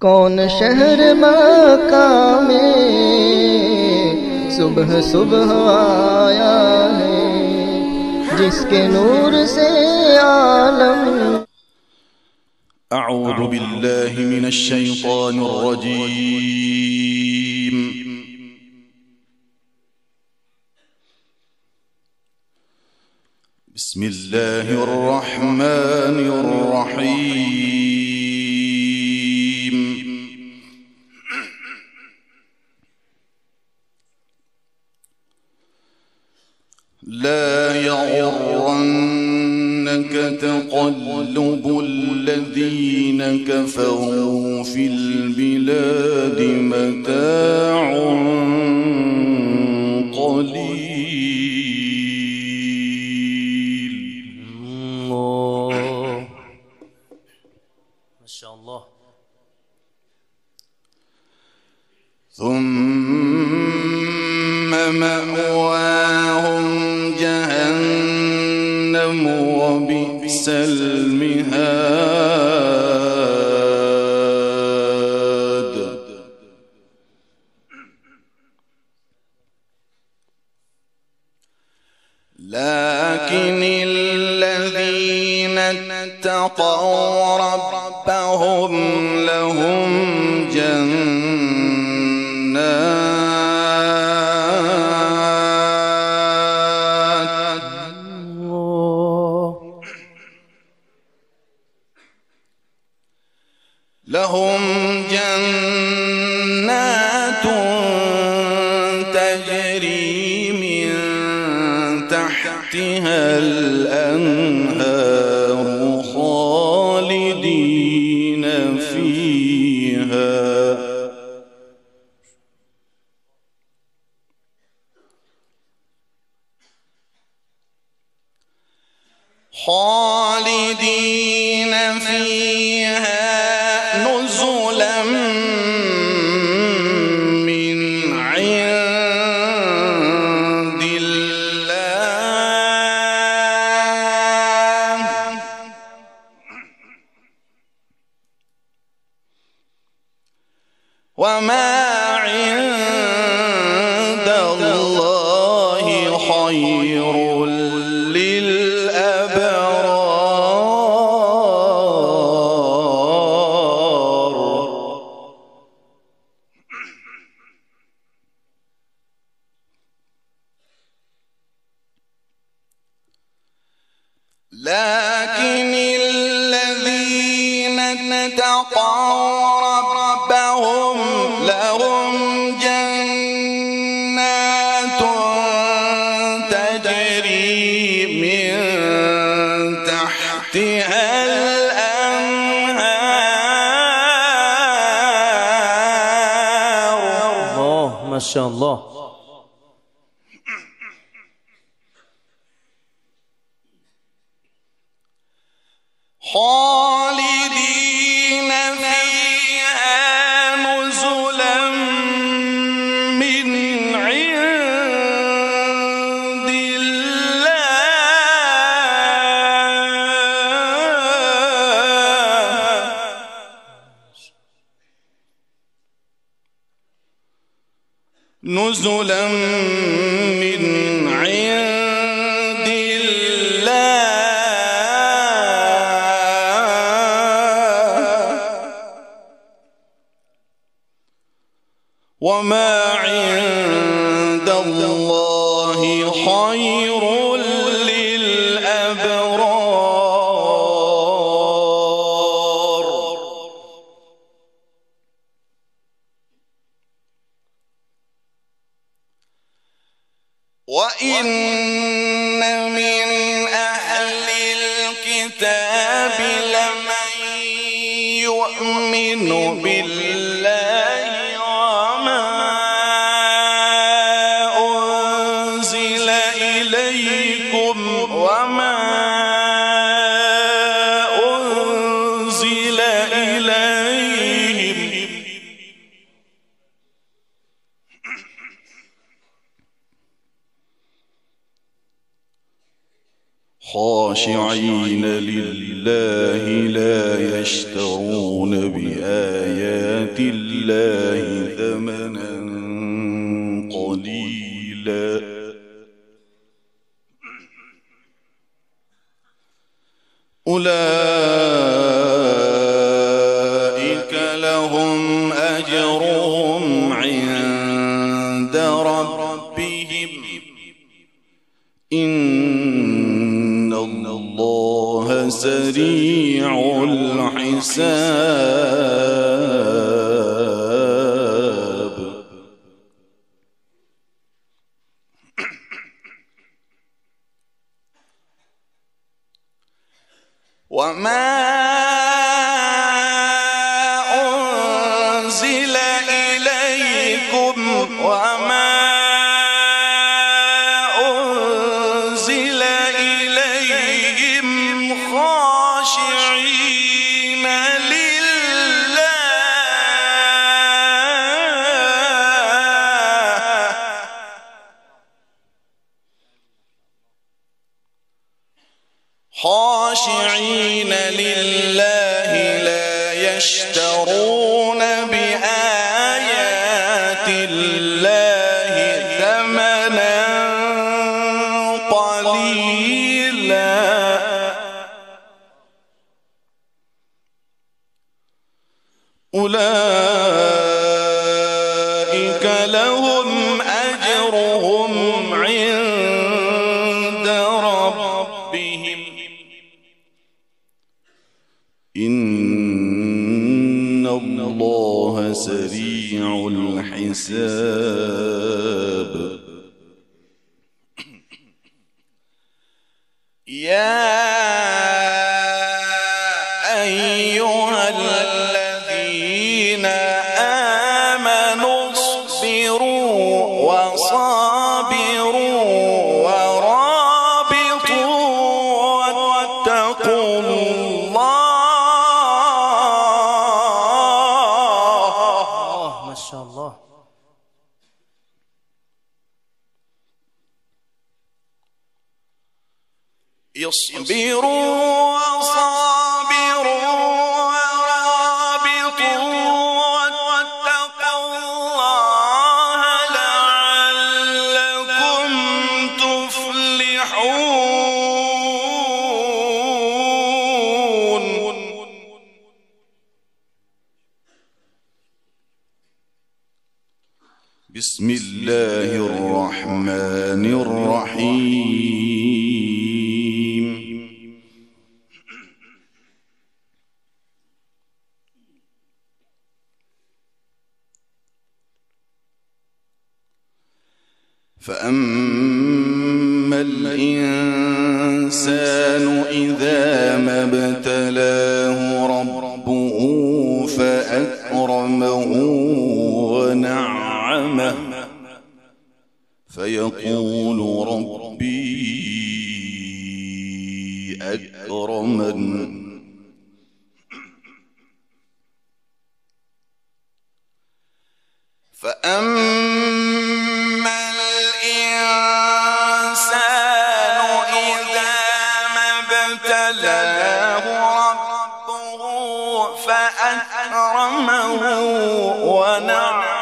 कौन शहर मक्का में सुबह सुबह आया है जिसके नूर से आलम أعوذ بالله من الشيطان الرجيم بسم الله الرحمن الرحيم ثم مأواهم جهنم وبئس المهاد. لكن الذين اتقوا ربهم لهم من تحتها الأنهار. لكن الذين اتقوا ربهم لهم جنات تجري من تحتها الأنهار. الله ما شاء الله. نزلا من أنزل إليكم وما أنزل إليهم. خاشعين لله لا يشترون بآيات الله ثمنا قليلا. أولئك لهم أجرهم عند ربهم. إن الله سريع الحساب. وما أولئك لهم أجرهم عند ربهم. إن الله سريع الحساب. يا اصبروا وصابروا بسم الله الرحمن الرحيم. فيقول ربي أكرمن. فأما الإنسان إذا ما ابتلاه ربه فأكرمه ونعمه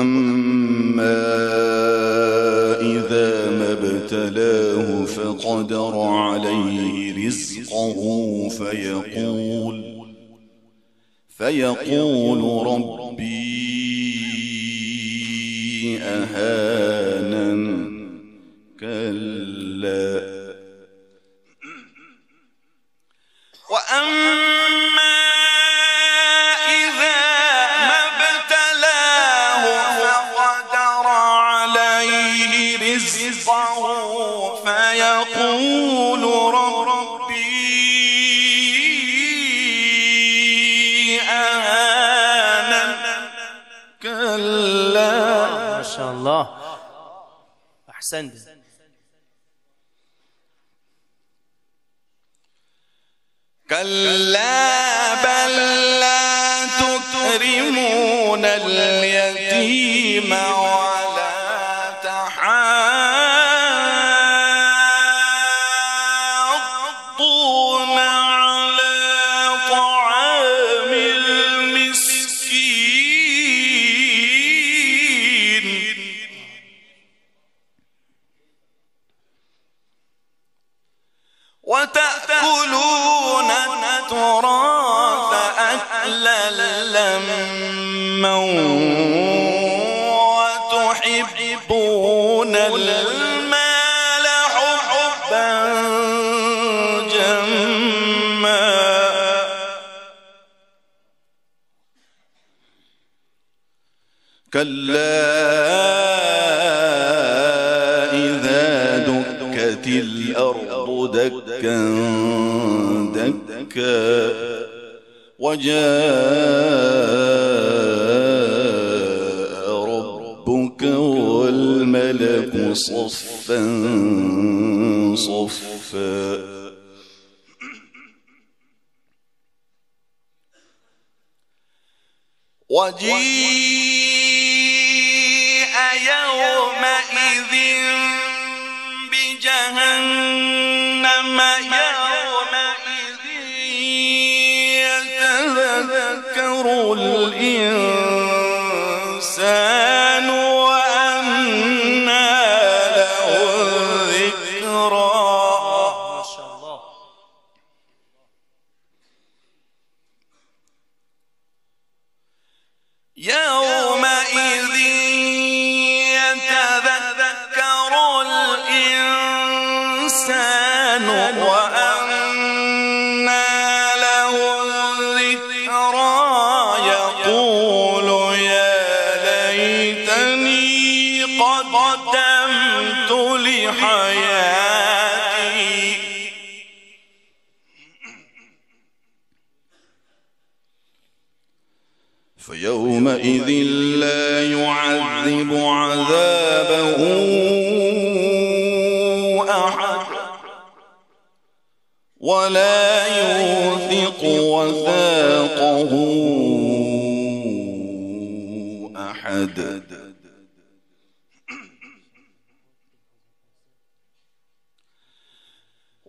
وأما إذا ما ابتلاه فقدر عليه رزقه فيقول فيقول ربي أهانن كلا. وأما رزقه فيقول ربي أهانن كلا. ما شاء الله. أحسنت. كلا بل لا تكرمون اليتيم وتحبون المال حبا جما. كلا إذا دكت الأرض دكا دكا. وجاء صفا صفا. وجيء يومئذ بجهنم يومئذ يتذكر الإنسان فيومئذ لا يعذب عذابه أحد. ولا يوثق وثاقه أحد.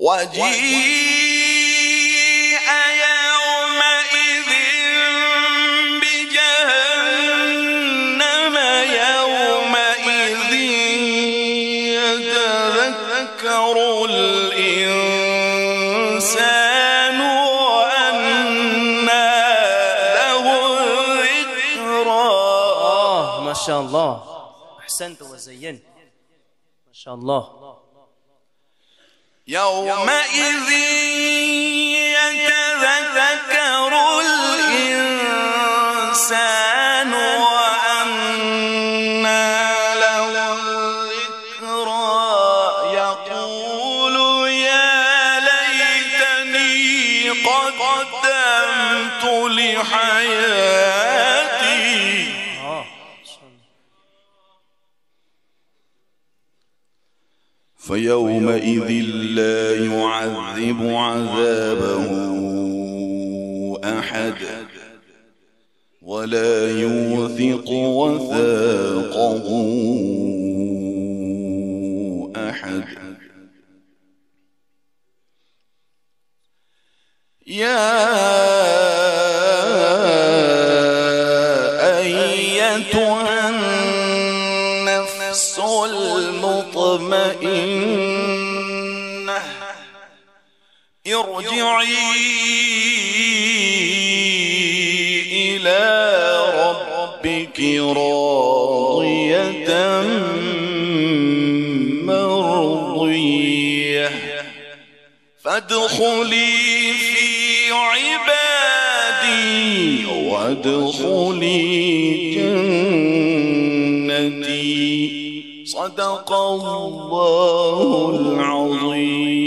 وجيء يومئذ بجهنم يومئذ أحسنت وزينت ما شاء الله. يومئذ يتذكر فيومئذ لا يعذب عذابه أحد ولا يوثق وثاقه أحد. يا أيتها النفس المطمئنة ارجعي إلى ربك راضية مرضية. فادخلي في عبادي وادخلي جنتي. صدق الله العظيم.